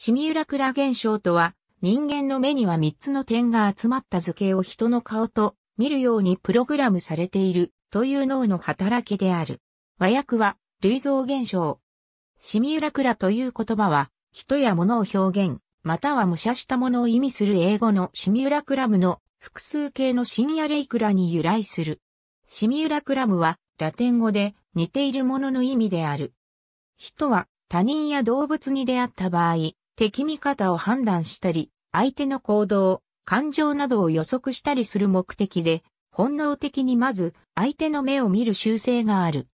シミュラクラ現象とは、人間の目には3つの点が集まった図形を人の顔と見るようにプログラムされているという脳の働きである。和訳は、類像現象。シミュラクラという言葉は、人や物を表現、または模写したものを意味する英語のシミュラクラムの複数形の深夜レイクラに由来する。シミュラクラムはラテン語で似ているものの意味である。人は他人や動物に出会った場合、敵味方を判断したり、相手の行動、感情などを予測したりする目的で、本能的にまず相手の目を見る習性がある。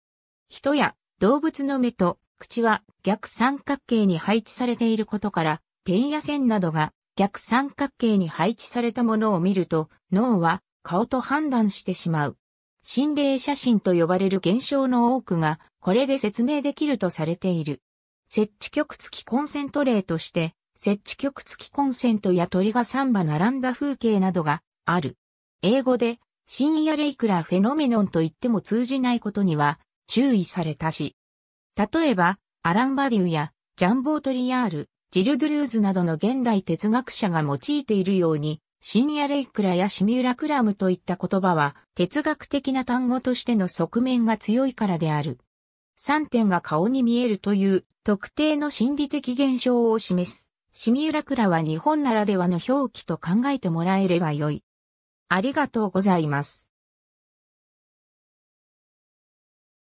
人や動物の目と口は逆三角形に配置されていることから、点や線などが逆三角形に配置されたものを見ると、脳は顔と判断してしまう。心霊写真と呼ばれる現象の多くが、これで説明できるとされている。設置局付きコンセント例として、設置局付きコンセントや鳥が3羽並んだ風景などがある。英語で深夜レイクラフェノメノンと言っても通じないことには注意されたし。例えば、アラン・バデューやジャンボートリアール、ジル・ドゥルーズなどの現代哲学者が用いているように、深夜レイクラやシミュラクラムといった言葉は哲学的な単語としての側面が強いからである。3点が顔に見えるという特定の心理的現象を示す。シミュラクラは日本ならではの表記と考えてもらえればよい。ありがとうございます。